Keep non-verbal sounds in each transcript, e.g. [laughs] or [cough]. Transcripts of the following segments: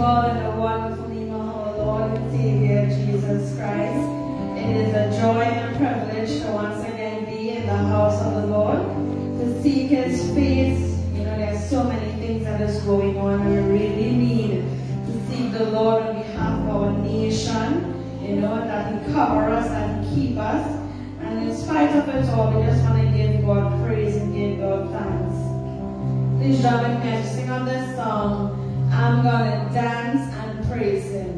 all in the wonderful name of our Lord and Savior Jesus Christ. It is a joy and a privilege to once again be in the house of the Lord, to seek His face. You know, there's so many things that is going on, and we really need to seek the Lord on behalf of our nation. You know, that He cover us and keep us. And in spite of it all, we just want to give God praise and give God thanks. Please join me as sing on this song. I'm gonna dance and praise Him.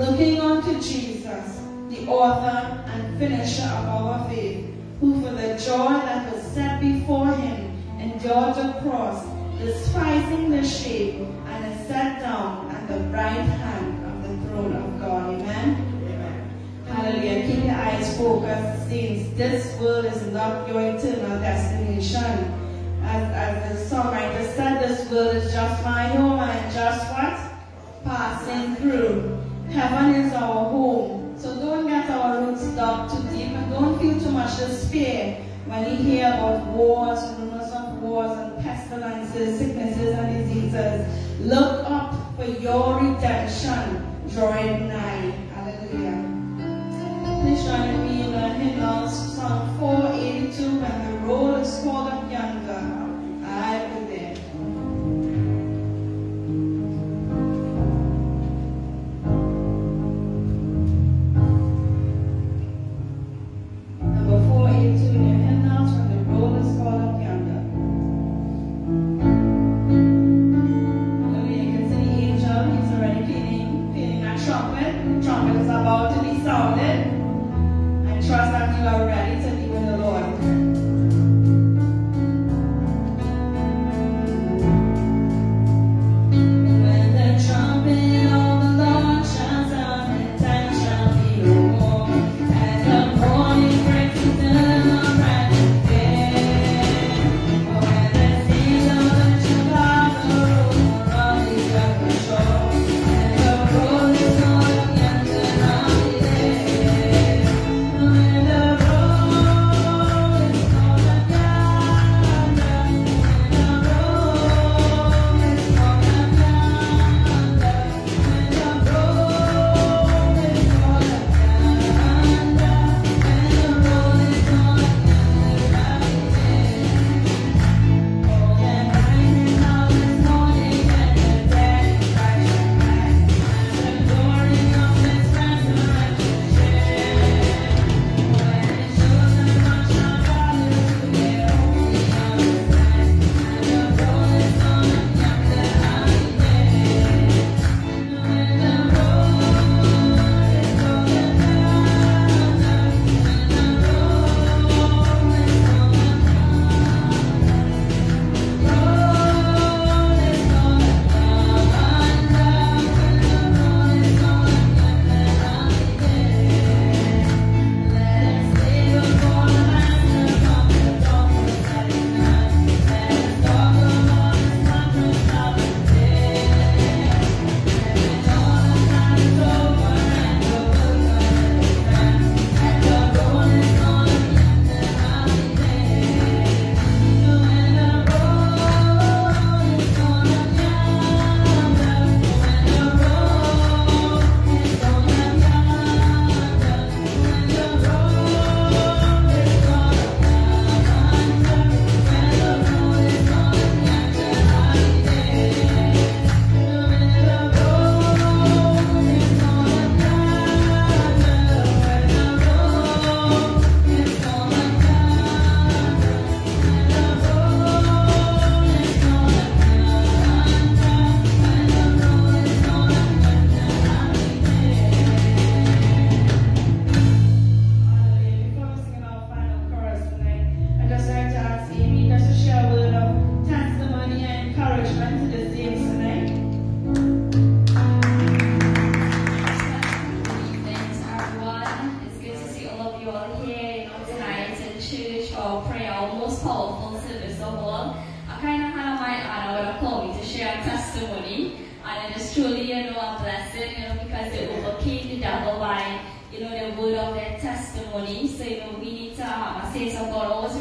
looking unto Jesus, the author and finisher of our faith, who for the joy that was set before him endured the cross, despising the shame, and is set down at the right hand of the throne of God. Amen? Amen. Hallelujah. Keep your eyes focused, saints. This world is not your eternal destination. As, as the songwriter said, this world is just my home oh, and just what? Passing through. Heaven is our home. So don't get our roots dug too deep and don't feel too much despair when you hear about wars, rumors of wars and pestilences, sicknesses and diseases. Look up for your redemption. Drawing nigh. Hallelujah. Please join me in the hymnals, Psalm 482, when the roll is called up yonder.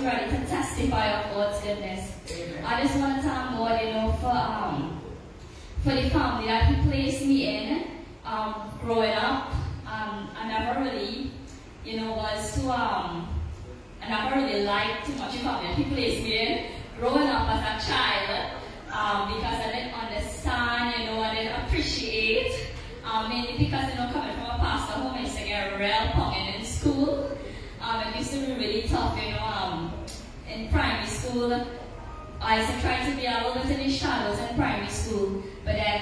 To testify of God's goodness. I just want to thank God, you know, for, um, for the family that He placed me in, um, growing up. Um, I never really, you know, was to, um, I never really liked too much the family that He placed me in, growing up as a child um, because I didn't understand, you know, I didn't appreciate, um, mainly because, you know, coming from a pastor home, I used to get real pumping in school. Um, it used to be really tough, you know, um, in primary school. I used to try to be a little bit in the shadows in primary school, but then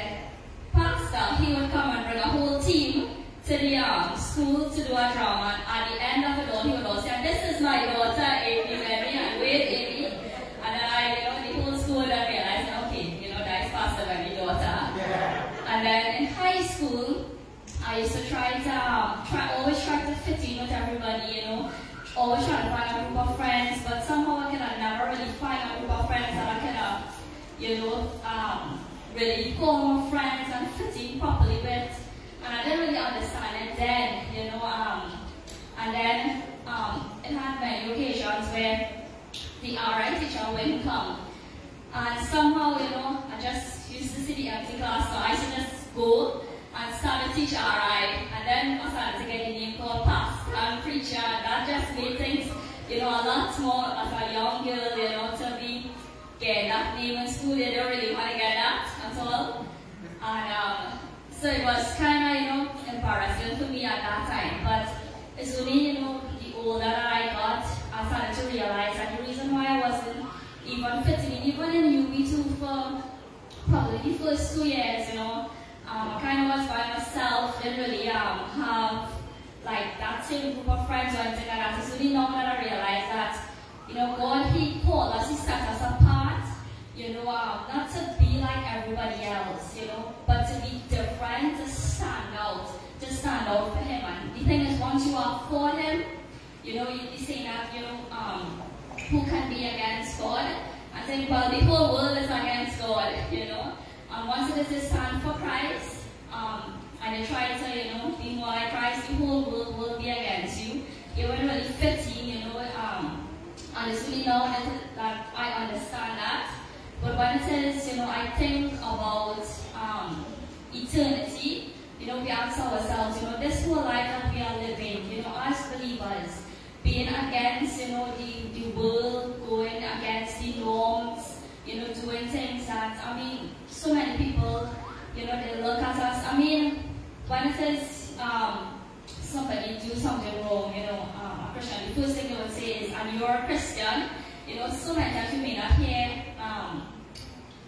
pastor, he would come and bring a whole team to the um, school to do a drama. And at the end of it all, he would all say, this is my daughter, Amy Mary, and wait, Amy. And then I, you know, the whole school would realize, okay, you know, that's Pastor Mary's daughter. And then in high school, I used to try to, um, try, always try to fit in with everybody, you know, always trying to find a group of friends, but somehow I could never really find a group of friends that I could, uh, you know, um, really form friends and fit properly with. And I didn't really understand it then, you know, um, and then um, it had many occasions where the RI teacher wouldn't come. And somehow, you know, I just used to see the empty class, so I to just go and started to teach RI. And then I started to get a name called pastor and preacher. That just made things, you know, a lot more as a young girl, you know, to be getting that name in school. They don't really want to get that at all. And um, so it was kind of, you know, embarrassing for me at that time. But it's only, you know, the older I got, I started to realize that the reason why I wasn't even fitting in, even in UB2 for probably the first two years, you know, I kind of was by myself, didn't really um, have like that same group of friends or anything like that. It's only now that I realized that, you know, God, He called us, He set us apart, you know, um, not to be like everybody else, you know, but to be different, to stand out, to stand out for Him. And the thing is, once you are for Him, you know, you say that, you know, um, who can be against God? I think, well, the whole world is against God, [laughs] you know. And once it is stand for Christ, um, and you try to, you know, be more like Christ, the whole world will be against you. You won't really fit in, you know. Um, really now that, that I understand that. But when it is, you know, I think about um, eternity, you know, we ask ourselves, you know, this whole life that we are living, you know, as believers, being against, you know, the, the world, going against the norms, you know, doing things that, I mean, so many people, you know, they look at us. I mean, when it is um, somebody do something wrong, you know, um, a Christian, the first thing they would say is, and you're a Christian, you know, so many times you may not hear um,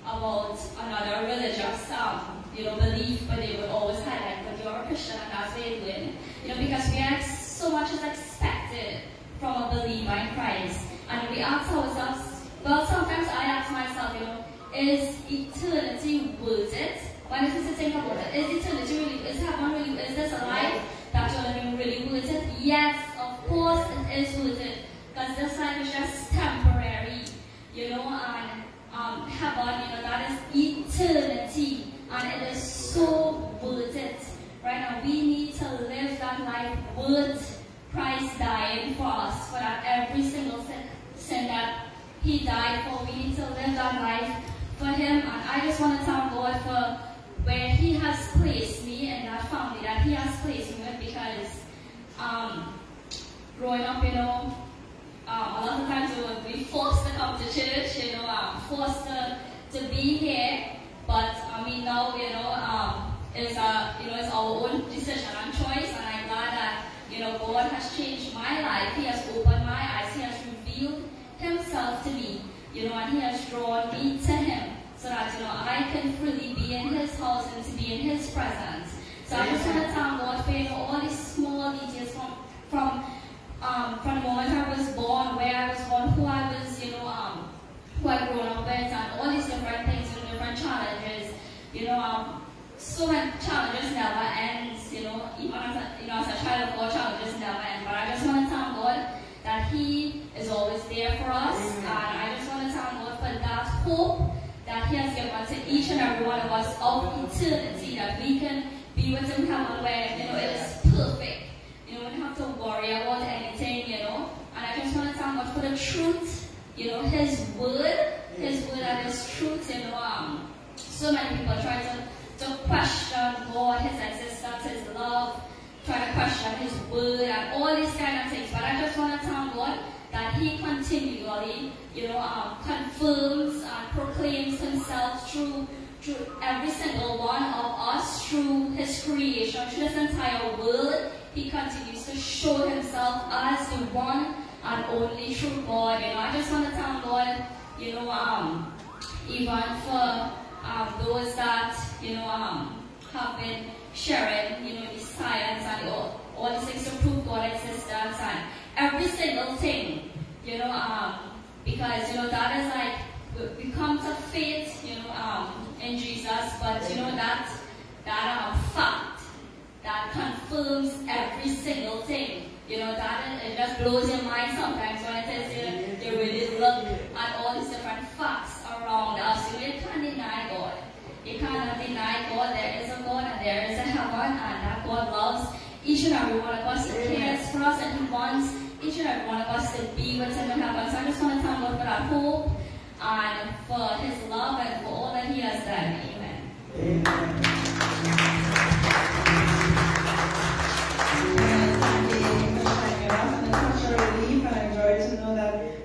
about another religious, um, you know, belief, but they would always highlight, but you're a Christian and that's where you win. You know, because we are so much is expected from a believer in Christ. And we ask ourselves, well, sometimes I ask myself, you know, is eternity worth it? When I to think about it, is eternity really, is heaven really, is this a life that you're living really worth it? Yes, of course it is worth it. Because this life is just temporary, you know, and um, heaven, you know, that is eternity. And it is so worth it. Right now, we need to live that life worth Christ dying for us, for that every single sin, sin that He died for. We need to live that life for Him. And I just want to thank God for where He has placed me and that family that He has placed me with because um, growing up, you know, um, a lot of times we be forced to come to church, you know, um, forced to, to be here. But I mean, now, you know, um, it's, a, you know, it's our own decision and choice. And I'm glad that, you know, God has changed my life. He has opened my eyes. He has revealed Himself to me, you know, and He has drawn me to Him so that, you know, I can freely be in His house and to be in His presence. So I just want to thank God for, you know, all these small details from, from um, from the moment I was born, where I was born, who I was, you know, um, who I grown up with, and all these different things, know, different challenges, you know, um, so many challenges never ends, you know, even as a, you know, as a child of God, challenges never end. But I just want to thank God that He is always there for us, and I just want to thank God for that hope that He has given to each and every one of us of eternity that we can be with Him heaven where, you know, it is perfect. You know, we don't have to worry about anything, you know. And I just want to thank God for the truth, you know, His word, His word and His truth, you know. Um, so many people try to, to question God, His existence, His love, try to question His word and all these kind of things. But I just want to thank God that He continually, you know, um, confirms and proclaims Himself through through every single one of us, through His creation, through His entire world. He continues to show Himself as the one and only true God. You know, I just want to thank God, you know, um, even for um, those that you know um, have been sharing, you know, the science and all, all these things to prove God's existence and every single thing, you know, um, because you know that is like come to faith, you know, um, in Jesus, but you know that that um, fact that confirms every single thing. You know, that it just blows your mind sometimes when it says you, you really look at all these different facts around us. You know, you can't deny God. You cannot deny God. There is a God and there is a heaven and that God loves each and every one of us. He cares for us and He wants each and every one of us to be with Him in heaven. So I just want to thank God for that hope and for His love and for all that He has done. Amen.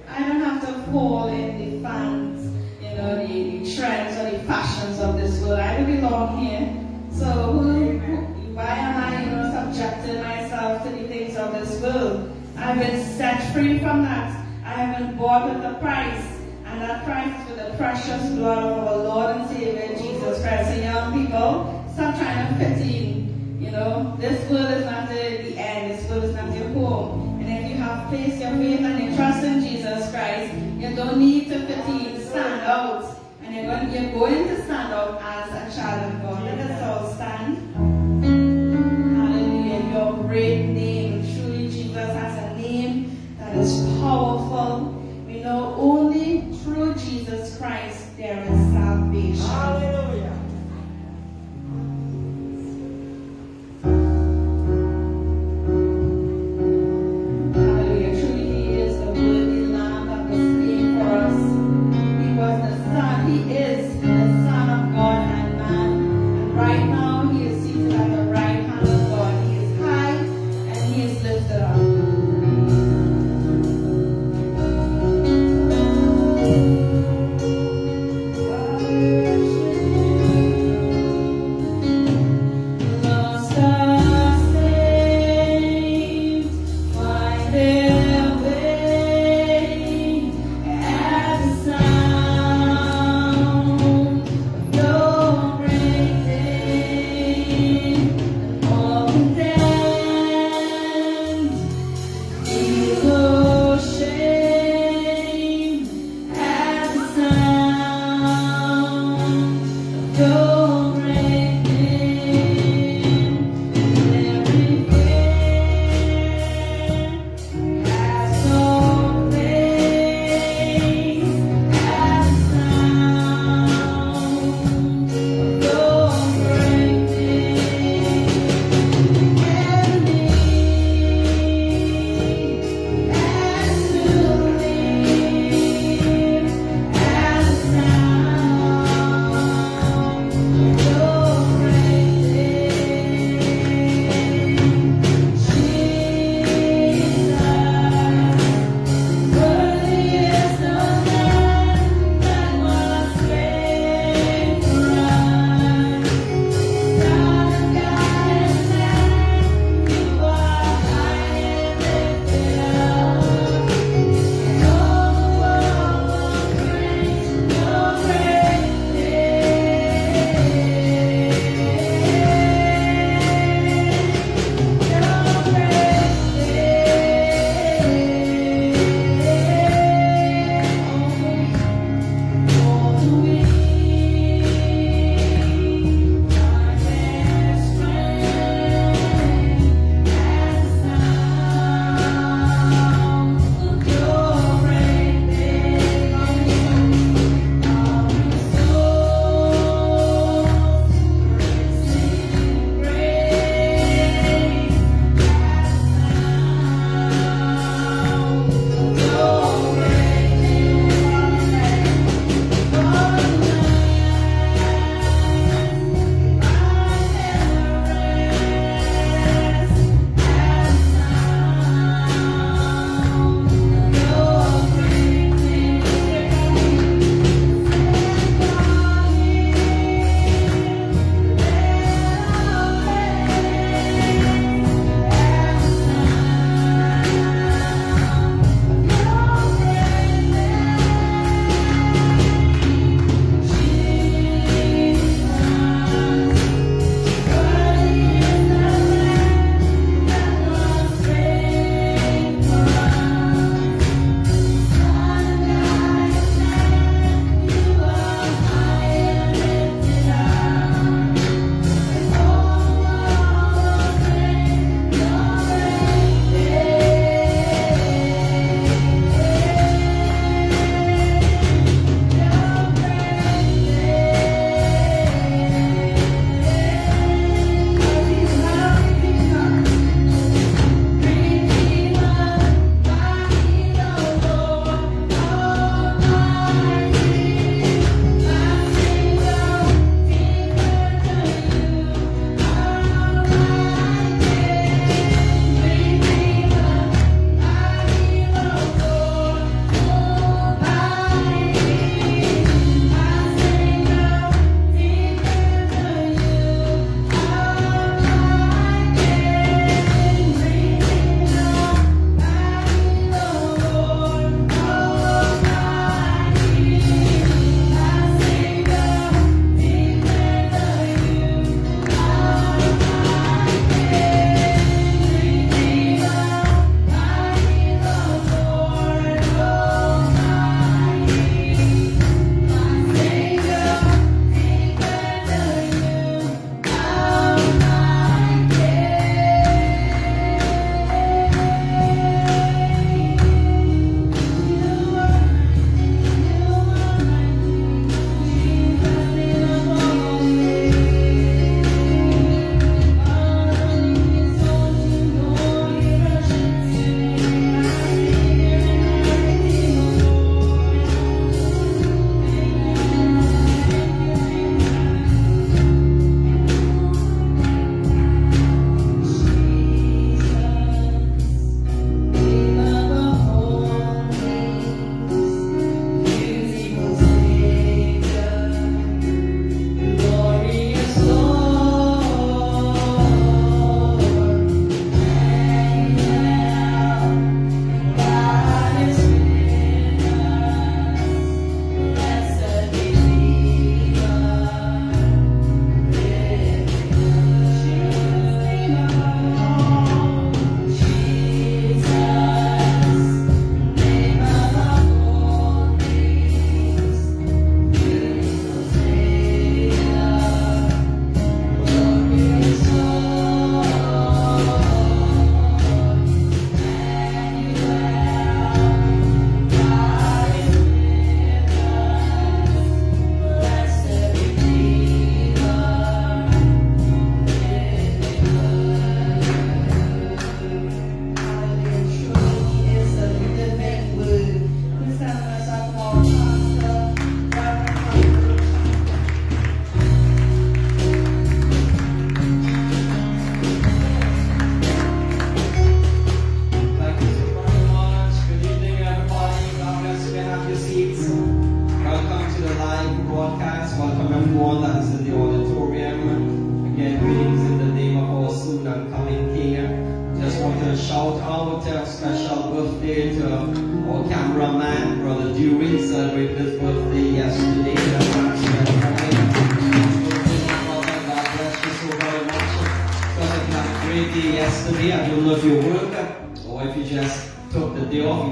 I don't have to fall in the fans, you know, the, the trends or the fashions of this world. I don't belong here. So who, who, why am I, you know, subjecting myself to the things of this world? I've been set free from that. I have been bought with a price. And that price is with the precious blood of our Lord and Savior Jesus Christ. So young people, stop trying to fit in. You know, this world is not the, the end. This world is not your home. And if you have placed your faith and your trust in Jesus Christ, you don't need to fit in, stand out. And you're going, you're going to stand out as a child of God. Let us all stand. Hallelujah. Your great Christ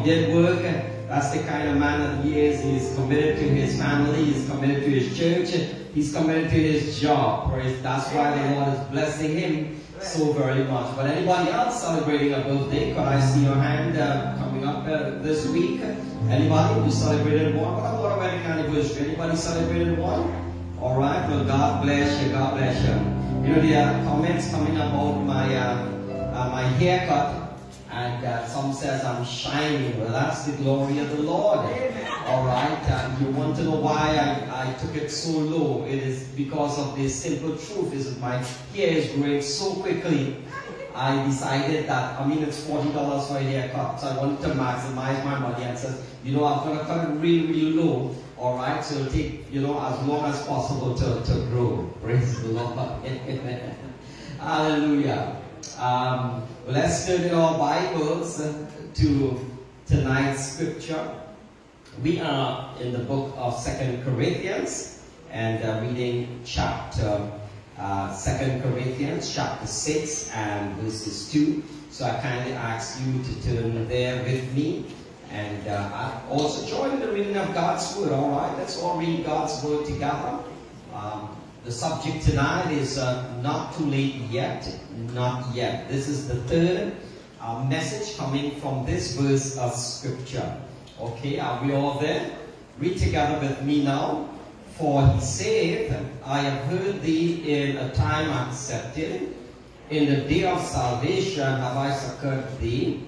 did work. That's the kind of man that he is. He's committed to his family. He's committed to his church. He's committed to his job. That's why the Lord is blessing him so very much. But anybody else celebrating a birthday? Could I see your hand uh, coming up uh, this week? Anybody who celebrated one? What about a wedding anniversary? Anybody celebrated one? All right. Well, God bless you. God bless you. You know, are comments coming about my uh, uh, my haircut. And uh, some says I'm shining. Well, that's the glory of the Lord. All right. And you want to know why I, I took it so low? It is because of the simple truth is my hair is growing so quickly. I decided that, I mean, it's $40 for a haircut, so I wanted to maximize my money and said, you know, I'm going to cut it really, really low, all right? So it'll take, you know, as long as possible to, to grow. Praise the Lord. [laughs] Hallelujah. Um, let's turn our Bibles to tonight's scripture. We are in the book of Second Corinthians and uh, reading chapter uh, 2 Corinthians chapter 6 and verses 2. So I kindly ask you to turn there with me and uh, I also join in the reading of God's Word. All right, let's all read God's Word together. Um, the subject tonight is uh, not too late yet, not yet. This is the third uh, message coming from this verse of scripture. Okay, are we all there? Read together with me now. For he saith, I have heard thee in a time accepted, in the day of salvation have I succored thee.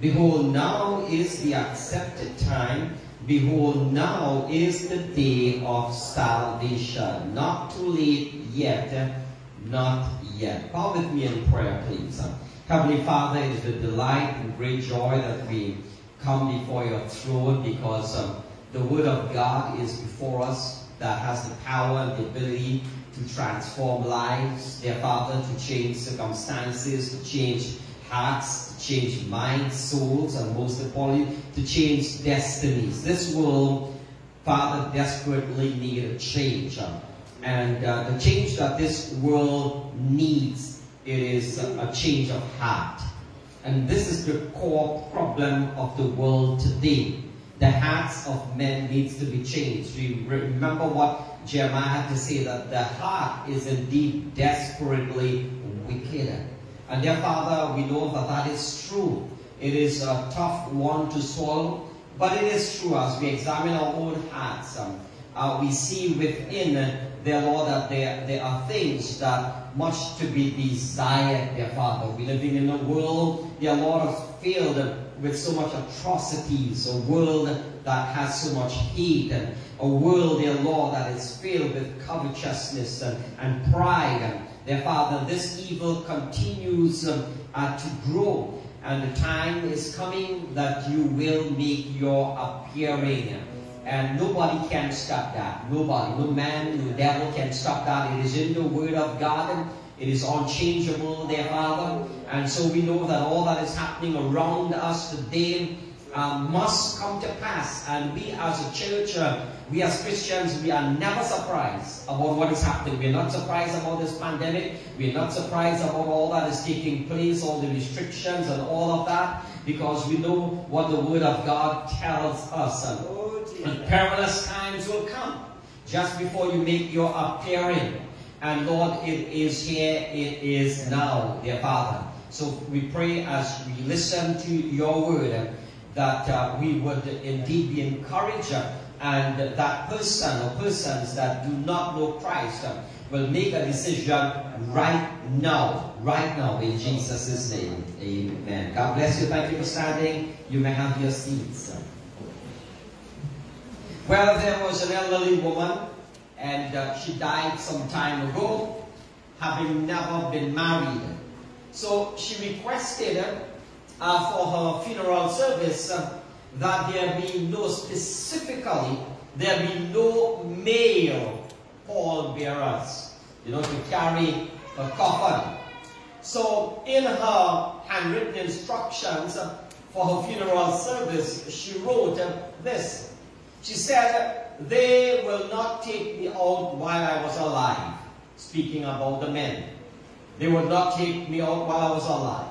Behold, now is the accepted time. Behold, now is the day of salvation. Not too late yet, not yet. Bow with me in prayer, please. Heavenly Father, it is a delight and great joy that we come before your throne because um, the Word of God is before us that has the power and the ability to transform lives, dear Father, to change circumstances, to change hearts, to change minds, souls, and most importantly, to change destinies. This world, Father, desperately needs a change. And uh, the change that this world needs, it is a change of heart. And this is the core problem of the world today. The hearts of men needs to be changed. We remember what Jeremiah had to say, that the heart is indeed desperately wicked. And dear Father, we know that that is true. It is a tough one to swallow, but it is true as we examine our own hearts. Um, uh, we see within, dear Lord, that there, there are things that much to be desired, dear Father. We're living in a world, dear Lord, filled with so much atrocities, a world that has so much hate, and a world, dear Lord, that is filled with covetousness and, and pride. And, dear Father, this evil continues um, uh, to grow. And the time is coming that you will make your appearing. And nobody can stop that. Nobody. No man, no devil can stop that. It is in the Word of God. It is unchangeable, dear Father. And so we know that all that is happening around us today um, must come to pass. And we as a church, uh, we as Christians, we are never surprised about what is happening. We're not surprised about this pandemic. We're not surprised about all that is taking place, all the restrictions and all of that, because we know what the Word of God tells us. And, and perilous times will come just before you make your appearing. And Lord, it is here, it is now, dear Father. So we pray as we listen to your word that uh, we would indeed be encouraged and that person or persons that do not know Christ uh, will make a decision right now, right now in Jesus' name. Amen. God bless you. Thank you for standing. You may have your seats. Well, there was an elderly woman and uh, she died some time ago, having never been married. So she requested uh, for her funeral service uh, that there be no, specifically, there be no male pallbearers, you know, to carry her coffin. So in her handwritten instructions for her funeral service, she wrote this. She said, they will not take me out while I was alive. Speaking about the men. They will not take me out while I was alive.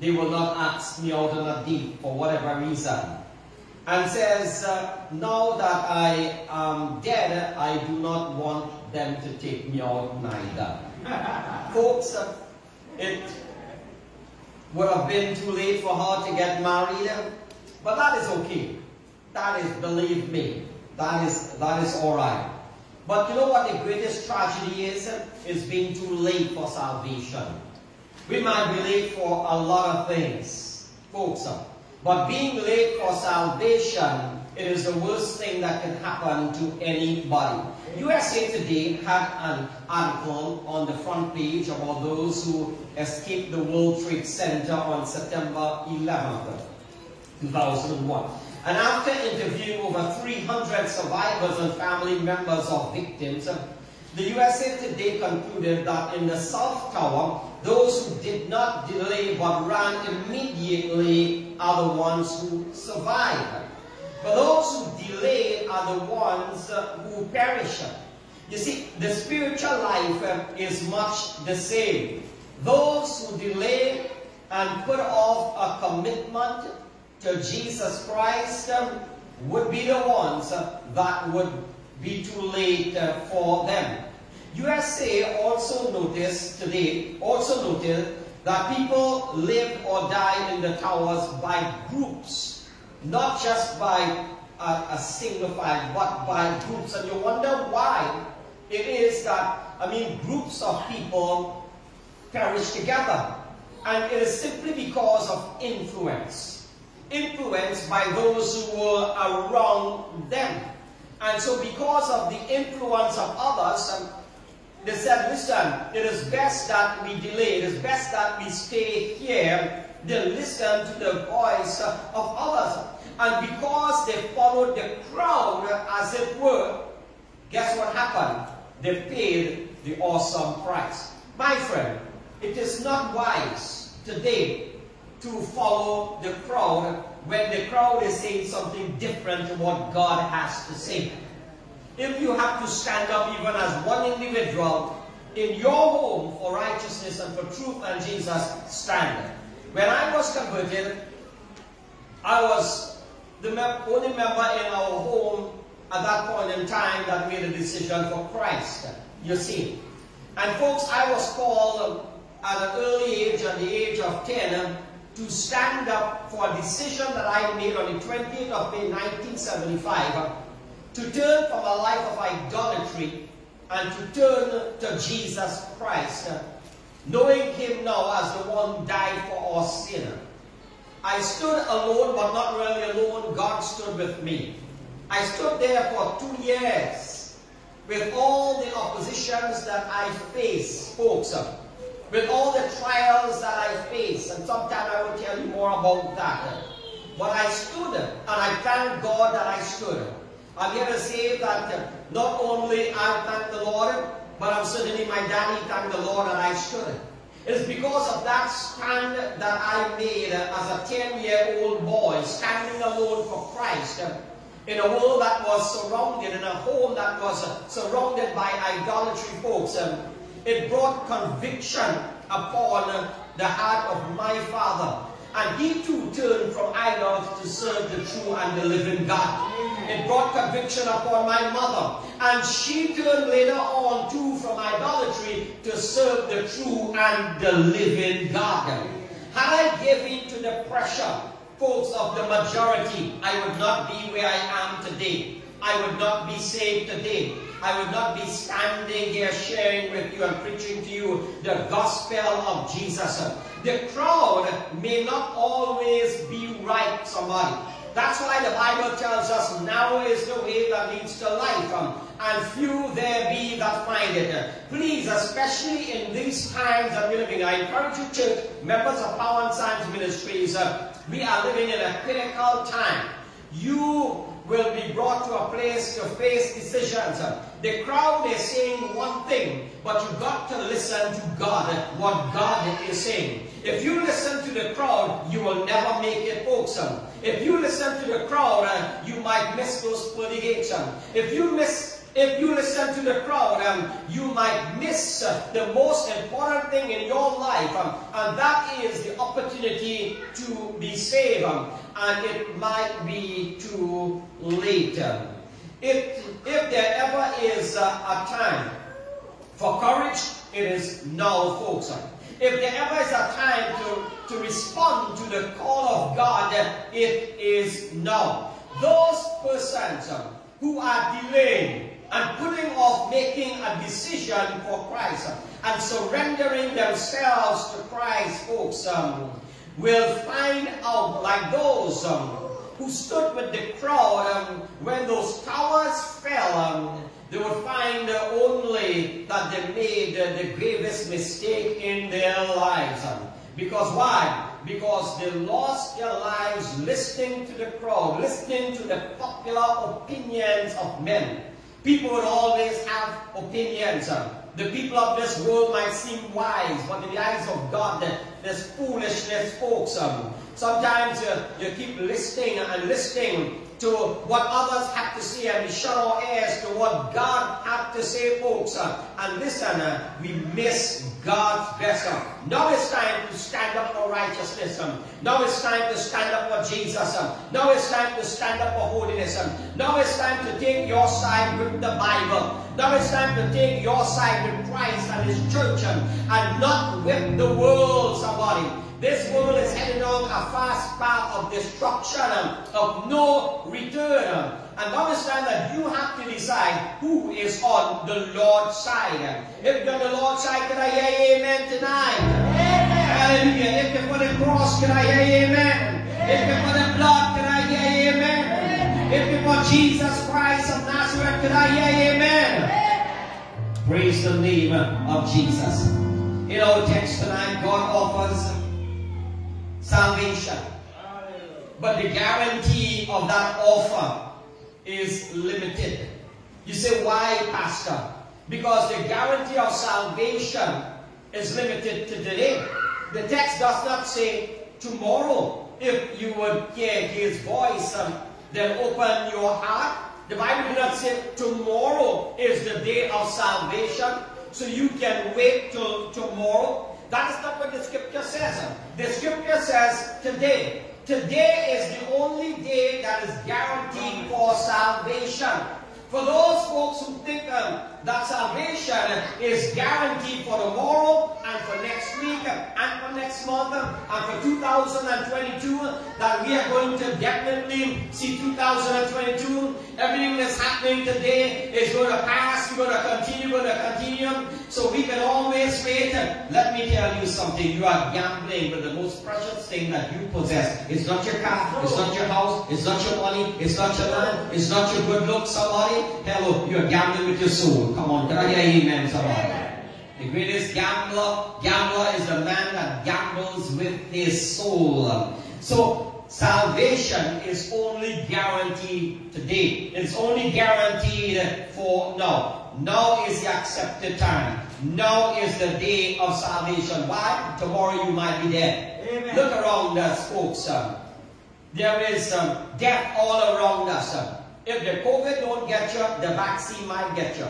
They will not ask me out on a date for whatever reason. And says, uh, now that I am dead, I do not want them to take me out neither. [laughs] Folks, uh, it would have been too late for her to get married, but that is okay. That is, believe me, that is, that is alright. But you know what the greatest tragedy is? Is being too late for salvation. We might be late for a lot of things, folks. But being late for salvation, it is the worst thing that can happen to anybody. USA Today had an article on the front page about those who escaped the World Trade Center on September 11th, 2001. And after interviewing over 300 survivors and family members of victims, the USA Today concluded that in the South Tower, those who did not delay but ran immediately are the ones who survived. But those who delay are the ones uh, who perish. You see, the spiritual life uh, is much the same. Those who delay and put off a commitment to Jesus Christ uh, would be the ones that would be too late uh, for them. USA also noticed today, also noted that people live or die in the towers by groups, not just by a, a single file, but by groups. And you wonder why it is that, I mean, groups of people perish together. And it is simply because of influence influenced by those who were around them. And so because of the influence of others, um, they said, listen, it is best that we delay, it is best that we stay here, they listen to the voice of others. And because they followed the crowd, as it were, guess what happened? They paid the awesome price. My friend, it is not wise today to follow the crowd when the crowd is saying something different to what God has to say. If you have to stand up even as one individual in your home for righteousness and for truth and Jesus, stand. When I was converted, I was the only member in our home at that point in time that made a decision for Christ. You see. And folks, I was called at an early age, at the age of 10, to stand up for a decision that I made on the 20th of May 1975 to turn from a life of idolatry and to turn to Jesus Christ, knowing Him now as the one died for our sin. I stood alone, but not really alone. God stood with me. I stood there for two years with all the oppositions that I faced, folks with all the trials that I face, and sometime I will tell you more about that. But I stood, and I thank God that I stood. I'm here to say that uh, not only I thank the Lord, but I'm certainly my daddy thank the Lord that I stood. It is because of that stand that I made as a 10-year-old boy, standing alone for Christ, uh, in a world that was surrounded, in a home that was surrounded by idolatry folks. Um, It brought conviction upon the heart of my father. And he too turned from idols to serve the true and the living God. It brought conviction upon my mother. And she turned later on too from idolatry to serve the true and the living God. Had I given to the pressure, folks, of the majority, I would not be where I am today. I would not be saved today. I would not be standing here sharing with you and preaching to you the gospel of Jesus. The crowd may not always be right, somebody. That's why the Bible tells us now is the way that leads to life, um, and few there be that find it. Please, especially in these times that we're living, I encourage you, church, members of Power and Signs Ministries, uh, we are living in a critical time. You will be brought to a place to face decisions. The crowd is saying one thing, but you got to listen to God, what God is saying. If you listen to the crowd, you will never make it, folks. If you listen to the crowd, you might miss those pearly gates. If you miss if you listen to the crowd, um, you might miss uh, the most important thing in your life, um, and that is the opportunity to be saved, um, and it might be too late. Um. If, if there ever is uh, a time for courage, it is now, folks. Um. If there ever is a time to, to respond to the call of God, it is now. Those persons um, who are delaying, and putting off making a decision for Christ and surrendering themselves to Christ, folks, um, will find out like those um, who stood with the crowd um, when those towers fell. Um, they would find uh, only that they made uh, the gravest mistake in their lives. Um, because why? Because they lost their lives listening to the crowd, listening to the popular opinions of men. People would always have opinions. Um, the people of this world might seem wise, but in the eyes of God, there's foolishness, folks. Um, sometimes you, you keep listening and listening to what others have to say and we shut our ears to what God had to say, folks. Uh, and listen, uh, we miss God's best. Now it's time to stand up for righteousness. Um. Now it's time to stand up for Jesus. Um. Now it's time to stand up for holiness. Um. Now it's time to take your side with the Bible. Now it's time to take your side with Christ and His church and not with the world, somebody. This world is heading on a fast path of destruction, um, of no return. Um. And understand that you have to decide who is on the Lord's side. Um. If you're on the Lord's side, can I hear amen tonight? Amen. Hallelujah. If you're for the cross, can I hear amen? amen. If you're for the blood, can I hear amen? amen. If you're for Jesus Christ of Nazareth, can I hear amen? amen. Praise the name of Jesus. In our text tonight, God offers salvation. But the guarantee of that offer is limited. You say, why, Pastor? Because the guarantee of salvation is limited to today. The text does not say tomorrow, if you would hear his voice, um, then open your heart. The Bible does not say tomorrow is the day of salvation, so you can wait till tomorrow. That is not what the scripture says. The scripture says today. Today is the only day that is guaranteed for salvation. For those folks who think um, that salvation is guaranteed for tomorrow and for next week and for next month and for 2022, that we are going to definitely see 2022. Everything that's happening today is going to pass, we're going to continue, we're going to continue. So we can always wait. Let me tell you something. You are gambling with the most precious thing that you possess. It's not your car, it's not your house, it's not your money, it's not your land, it's not your good looks, somebody. Hello, you're gambling with your soul. Come on, can I hear amen, somebody? The greatest gambler, gambler is the man that gambles with his soul. So salvation is only guaranteed today. It's only guaranteed for now. Now is the accepted time. Now is the day of salvation. Why? Tomorrow you might be dead. Amen. Look around us, folks. There is um, death all around us. If the COVID don't get you, the vaccine might get you.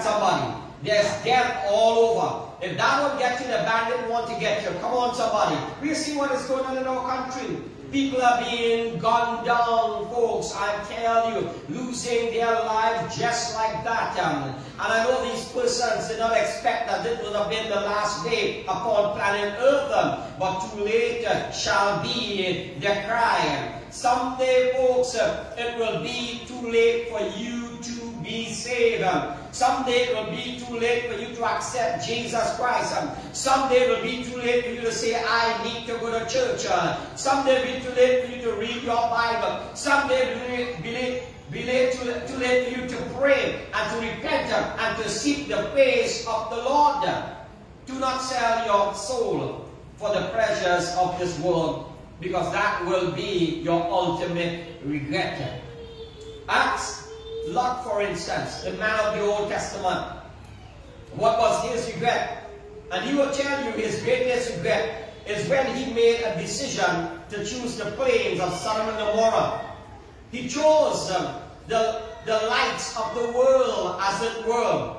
Somebody. There's death all over. If that one gets get you, the bandit want to get you. Come on, somebody. We see what is going on in our country. People are being gunned down, folks. I tell you, losing their lives just like that. Um, and I know these persons did not expect that this would have been the last day upon planet Earth. Um, but too late uh, shall be the cry. Someday, folks, uh, it will be too late for you someday it will be too late for you to accept Jesus Christ. Someday it will be too late for you to say, I need to go to church. Someday it will be too late for you to read your Bible. Someday it will be late be late too, too late for you to pray and to repent and to seek the face of the Lord. Do not sell your soul for the pleasures of this world because that will be your ultimate regret. Ask Lot, for instance, the man of the Old Testament. What was his regret? And he will tell you his greatest regret is when he made a decision to choose the plains of Sodom and Gomorrah. He chose um, the, the lights of the world, as it were.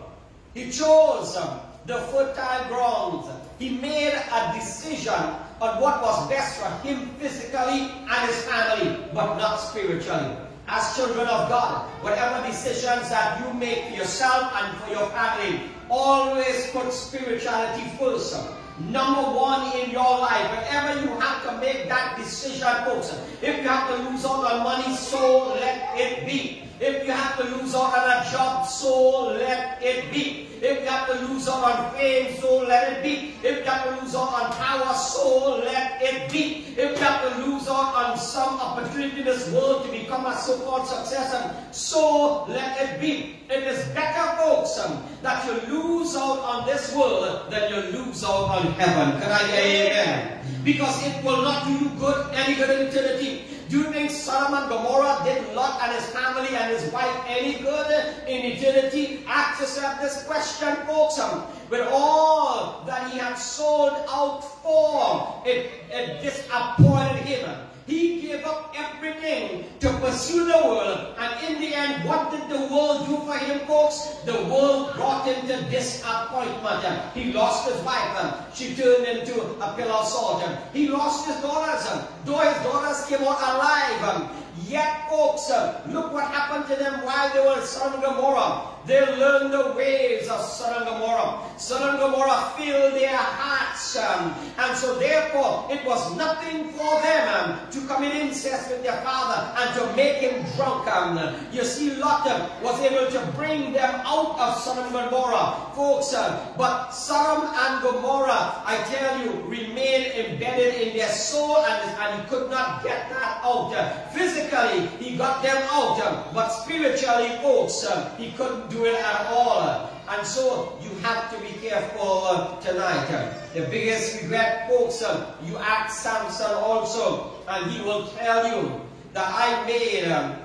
He chose um, the fertile ground. He made a decision on what was best for him physically and his family, but not spiritually. As children of God, whatever decisions that you make for yourself and for your family, always put spirituality first. Number one in your life, whenever you have to make that decision, folks, if you have to lose out on money, so let it be. If you have to lose out on a job, so let it be. If you have to lose out on fame, so let it be. If you have to lose out on power, so let it be. If you have to lose out on some opportunity in this world to become a so-called success, and so let it be. It is better, folks, um, that you lose out on this world than you lose out on heaven. Can I hear amen? Because it will not do you good, any good in eternity. Do you think Sodom and Gomorrah did Lot and his family and his wife any good in eternity? Ask yourself this question, folks. Um, with all that he had sold out for, it, it disappointed him. He gave up everything to pursue the world. And in the end, what did the world do for him, folks? The world brought him to disappointment. He lost his wife. She turned into a pillar of salt. He lost his daughters. Though his daughters came out alive, Yet, folks, look what happened to them while they were in Sodom and Gomorrah. They learned the ways of Sodom and Gomorrah. Sodom and Gomorrah filled their hearts. Um, and so therefore, it was nothing for them um, to commit incest with their father and to make him drunk. Um, you see, Lot was able to bring them out of Sodom and Gomorrah. Folks, but Sodom and Gomorrah, I tell you, remained embedded in their soul and, and could not get that out. Uh, physically, he got them out. Um, but spiritually, folks, um, he couldn't do it at all. And so you have to be careful uh, tonight. The biggest regret, folks, um, you ask Samson also, and he will tell you that I made um,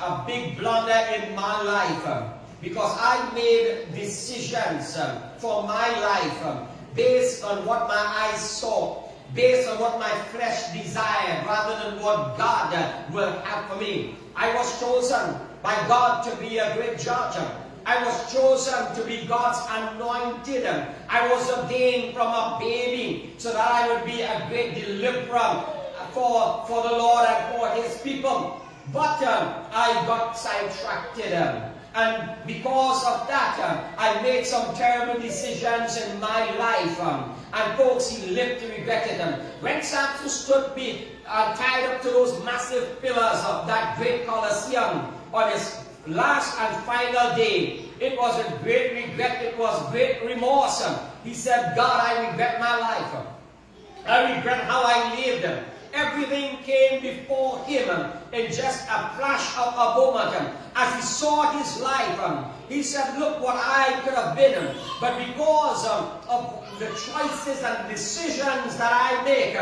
a big blunder in my life um, because I made decisions um, for my life um, based on what my eyes saw based on what my flesh desired rather than what God will have for me. I was chosen by God to be a great judge. I was chosen to be God's anointed. I was ordained from a baby so that I would be a great deliverer for, for the Lord and for His people. But um, I got sidetracked. Um, and because of that, um, I made some terrible decisions in my life. Um, and folks, he lived to regret it. Um, when Samson stood be, uh, tied up to those massive pillars of that great Colosseum on his last and final day, it was a great regret, it was great remorse. Um, he said, God, I regret my life. Um, I regret how I lived. Everything came before him in just a flash of a moment. As he saw his life, he said, look what I could have been. But because of the choices and decisions that I make,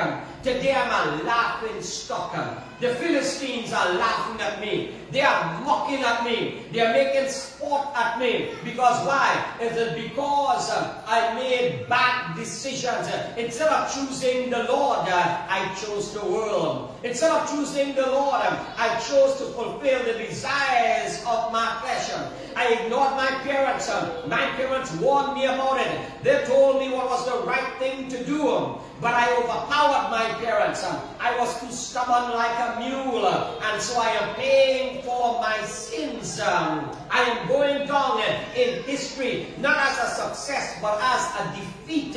today I'm a laughing stock. The Philistines are laughing at me. They are mocking at me. They are making sport at me. Because why? Is it because uh, I made bad decisions? Instead of choosing the Lord, uh, I chose the world. Instead of choosing the Lord, uh, I chose to fulfill the desires of my flesh. I ignored my parents. My parents warned me about it. They told me what was the right thing to do. But I overpowered my parents. I was too stubborn like a mule. And so I am paying for my sins. I am going down in history, not as a success, but as a defeat.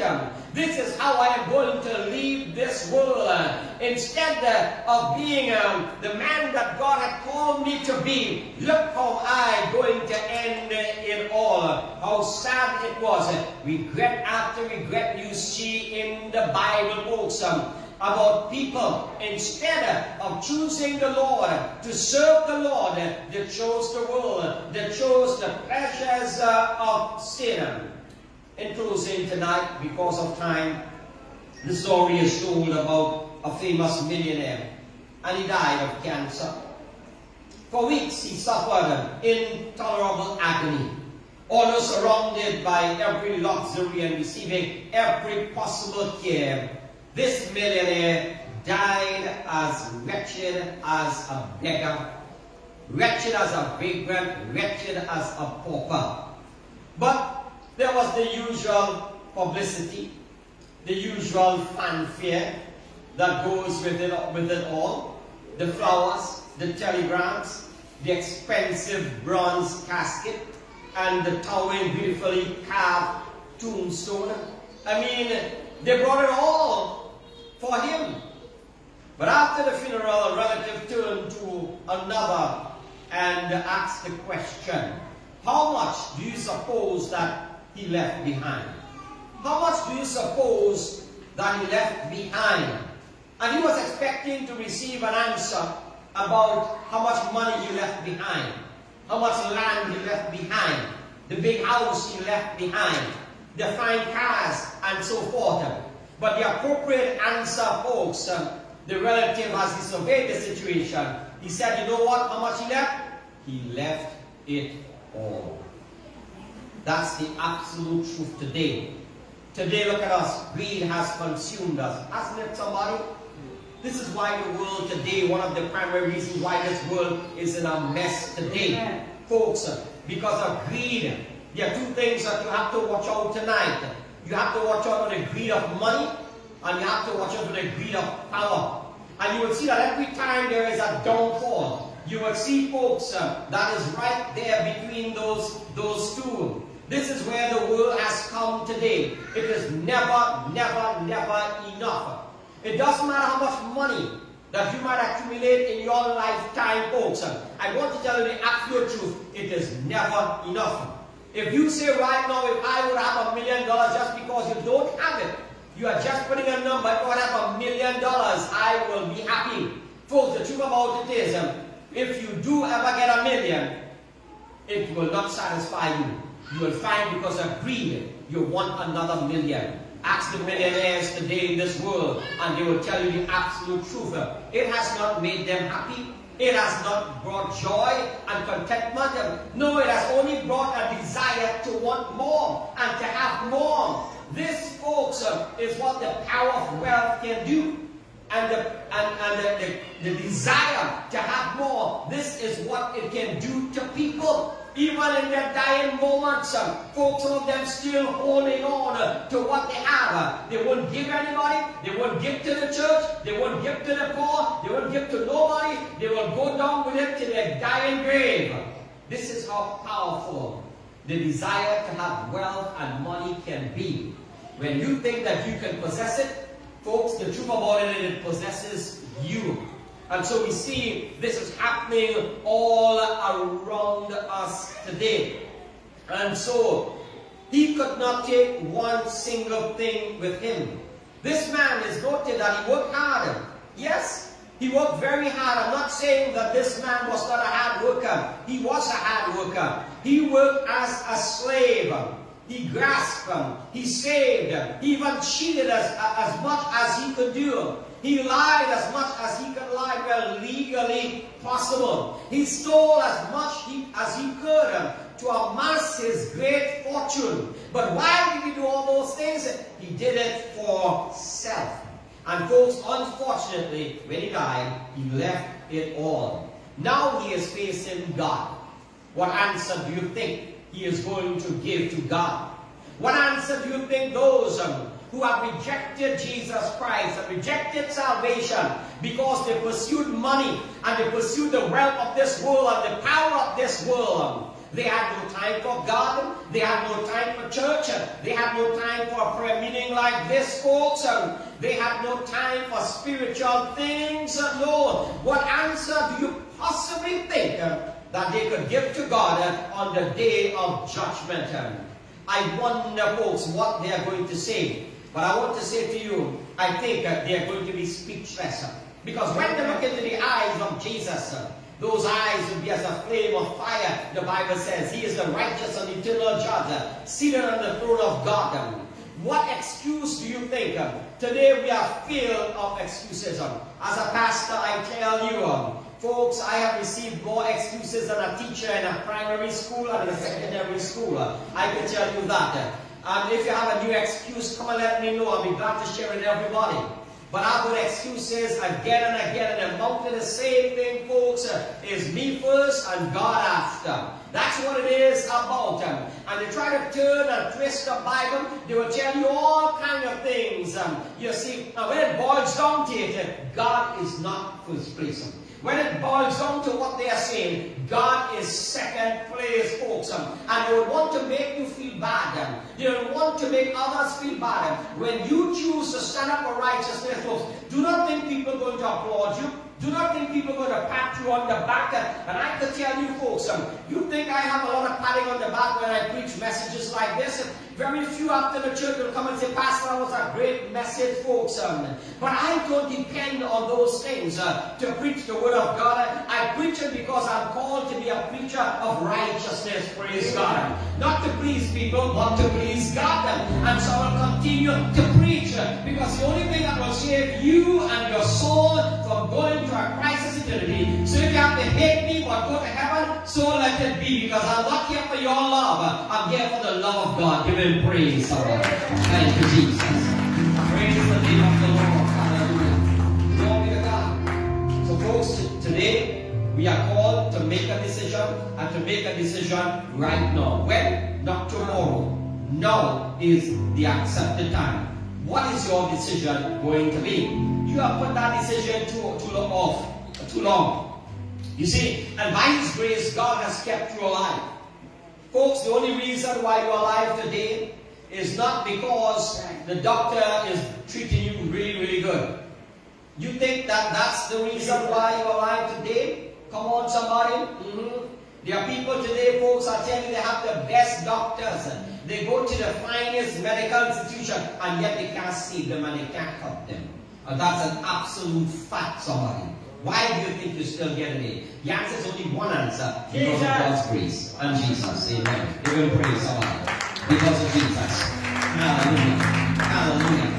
This is how I am going to leave this world. Instead of being um, the man that God had called me to be, look how I going to end in all. How sad it was. Regret after regret you see in the Bible books. About people instead of choosing the Lord to serve the Lord they chose the world they chose the pleasures uh, of sin in closing tonight because of time the story is told about a famous millionaire and he died of cancer For weeks he suffered an intolerable agony, almost surrounded by every luxury and receiving every possible care. This millionaire died as wretched as a beggar, wretched as a vagrant, wretched as a pauper. But there was the usual publicity, the usual fanfare that goes with it, with it all. The flowers, the telegrams, the expensive bronze casket, and the towering, beautifully carved tombstone. I mean, they brought it all for him. But after the funeral, a relative turned to another and asked the question, how much do you suppose that he left behind? How much do you suppose that he left behind? And he was expecting to receive an answer about how much money he left behind, how much land he left behind, the big house he left behind, the fine cars, and so forth. But the appropriate answer, folks, uh, the relative, as he surveyed the situation, he said, you know what, how much he left? He left it all. That's the absolute truth today. Today, look at us. Greed has consumed us. Hasn't it, somebody? This is why the world today, one of the primary reasons why this world is in a mess today. Amen. Folks, because of greed. There are two things that you have to watch out tonight. You have to watch out for the greed of money, and you have to watch out for the greed of power. And you will see that every time there is a downfall, you will see folks uh, that is right there between those, those two. This is where the world has come today. It is never, never, never enough. It doesn't matter how much money that you might accumulate in your lifetime, folks. I want to tell you the absolute truth. It is never enough. If you say right now, if I would have a million dollars just because you don't have it, you are just putting a number, if I have a million dollars, I will be happy. Folks, the truth about it is, um, if you do ever get a million, it will not satisfy you. You will find because of greed, you want another million. Ask the millionaires today in this world, and they will tell you the absolute truth. It has not made them happy. It has not brought joy and contentment. No, it has only brought a desire to want more and to have more. This, folks, is what the power of wealth can do. And the, and, and the, the, the desire to have more, this is what it can do to people. Even in their dying moments, uh, folks, some of them still holding on uh, to what they have. Uh, They won't give anybody. They won't give to the church. They won't give to the poor. They won't give to nobody. They will go down with it to their dying grave. This is how powerful the desire to have wealth and money can be. When you think that you can possess it, folks, the truth about it is it possesses you. And so we see this is happening all around us today. And so he could not take one single thing with him. This man is noted that he worked hard. Yes, he worked very hard. I'm not saying that this man was not a hard worker. He was a hard worker. He worked as a slave. He grasped, he saved, he even cheated as, as much as he could do. He lied as much as he could lie legally possible. He stole as much he, as he could to amass his great fortune. But why did he do all those things? He did it for self. And folks, unfortunately, when he died, he left it all. Now he is facing God. What answer do you think he is going to give to God? What answer do you think those um, who have rejected Jesus Christ, have rejected salvation because they pursued money and they pursued the wealth of this world and the power of this world? They had no time for God. They had no time for church. They had no time for a prayer meeting like this, folks. They had no time for spiritual things. No. What answer do you possibly think that they could give to God on the day of judgment? I wonder, folks, what they are going to say. But I want to say to you, I think uh, they are going to be speechless. Because when they look into the eyes of Jesus, uh, those eyes will be as a flame of fire. The Bible says he is the righteous and eternal judge, uh, seated on the throne of God. Um, What excuse do you think? um, Today we are filled of excuses. um. As a pastor, I tell you, um, Folks, I have received more excuses than a teacher in a primary school and a secondary school. I can tell you that. And if you have a new excuse, come and let me know. I'll be glad to share it with everybody. But I've got excuses again and again, and amounting the same thing, folks, is me first and God after. That's what it is about them. And they try to turn and twist the Bible. They will tell you all kind of things. Um, you see, now when it boils down to it, God is not first place. When it boils down to what they are saying, God is second place, folks. And they would want to make you feel bad. They would want to make others feel bad. When you choose to stand up for righteousness, folks, do not think people are going to applaud you. Do not think people are going to pat you on the back. And I can tell you folks, um, you think I have a lot of patting on the back when I preach messages like this? Very few after the church will come and say, Pastor, that was a great message, folks. Um, but I don't depend on those things uh, to preach the word of God. I preach it because I'm called to be a preacher of righteousness, praise God. Not to please people, but to please God. And so I'll continue to preach uh, because the only thing that will save you and your soul from going to a crisis eternity. So if you have to hate me but go to heaven, so let it be because I'm not here for your love. I'm here for the love of God. Give him praise. Lord. Thank you, Jesus. Praise the name of the Lord. Hallelujah. Glory to God. So folks, today we are called to make a decision and to make a decision right now. When? Not tomorrow. Now is the accepted time. What is your decision going to be? You have put that decision to, too long off, too long. You see, and by His grace, God has kept you alive. Folks, the only reason why you're alive today is not because the doctor is treating you really, really good. You think that that's the reason why you're alive today? Come on, somebody. Mhm. There are people today, folks, are telling you, they have the best doctors. They go to the finest medical institution, and yet they can't save them and they can't help them. And that's an absolute fact, somebody. Why do you think you're still getting it? The answer is only one answer. Because of God's grace. And Jesus. Amen. We're going to praise, somebody. Because of Jesus. Hallelujah. Hallelujah.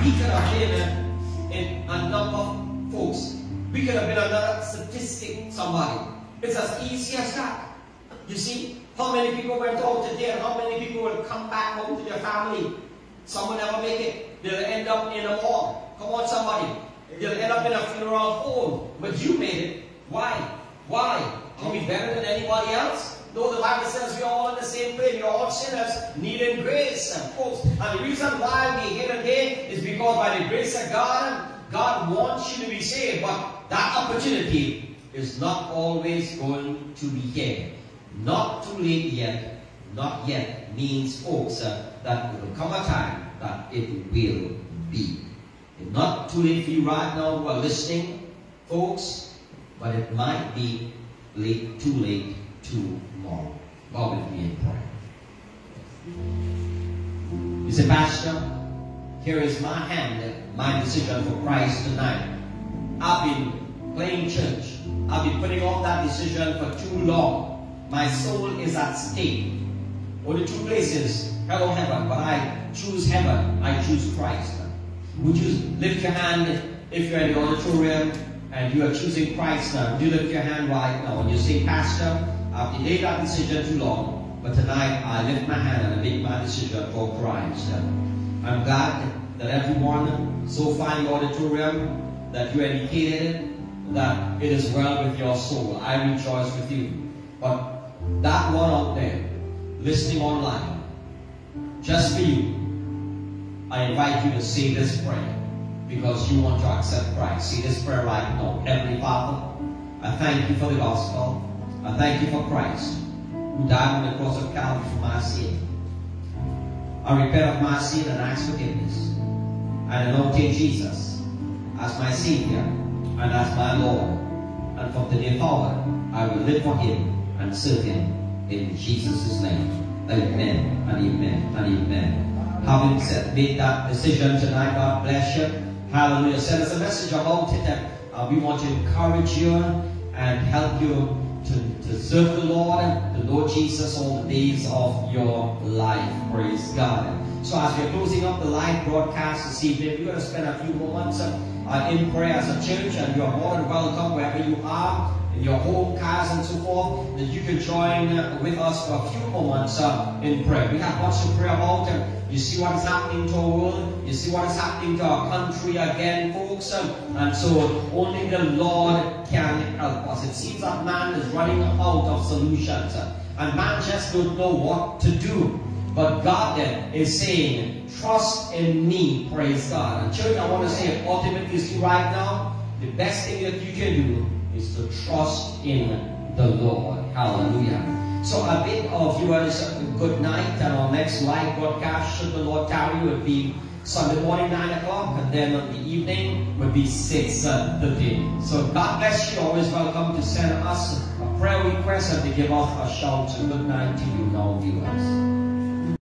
We could have been in a number of folks. We could have been another statistic, somebody. It's as easy as that. You see, how many people went out today and how many people will come back home to their family? Some will never make it. They'll end up in a morgue. Come on, somebody. They'll end up in a funeral home. But you made it. Why? Why? Are we better than anybody else? No, the Bible says we're all in the same plane. We're all sinners, needing grace. And folks, and the reason why we're here today is because by the grace of God, God wants you to be saved. But that opportunity is not always going to be here. Not too late yet, not yet means, folks, uh, that there will come a time that it will be. Not too late for you right now who are listening, folks, but it might be late, too late tomorrow. Bow will be in prayer. You say, Pastor, here is my hand, my decision for Christ tonight. I've been playing church. I've been putting off that decision for too long. My soul is at stake. Only two places, hell or heaven, but I choose heaven. I choose Christ. Would you lift your hand if you're in the auditorium and you are choosing Christ now? Would you lift your hand right now and you say, Pastor, I've delayed that decision too long, but tonight I lift my hand and I make my decision for Christ. I'm glad that everyone so far in the auditorium that you indicated that it is well with your soul. I rejoice with you. But that one out there, listening online, just for you, I invite you to say this prayer because you want to accept Christ. Say this prayer right now. Heavenly Father, I thank you for the gospel. I thank you for Christ who died on the cross of Calvary for my sin. I repent of my sin and ask forgiveness. I take Jesus as my Savior and as my Lord. And from today forward, I will live for Him and serve Him in Jesus' name. Amen and amen and amen. Having made that decision tonight, God bless you. Hallelujah. Send us a message about it. Uh, we want to encourage you and help you to, to serve the Lord, the Lord Jesus, all the days of your life. Praise God. So as we're closing up the live broadcast this evening, we're going to spend a few moments uh, in prayer as a church, and you are more than welcome wherever you are, in your home, cars, and so forth, that you can join uh, with us for a few moments uh, in prayer. We have lots of prayer altar. You see what is happening to our world. You see what is happening to our country again, folks. Um, and so only the Lord can help us. It seems that man is running out of solutions. uh, And man just don't know what to do. But God uh, is saying, trust in me, praise God. And church, I want to say ultimately see right now, the best thing that you can do is to trust in the Lord. Hallelujah. So a bit of uh, good night, and our next live broadcast, should the Lord tarry, would be Sunday morning, 9 o'clock, and then on the evening would be 6 uh, 30. So God bless you. Always welcome to send us a prayer request and to give us a shout. Good night to you now, viewers.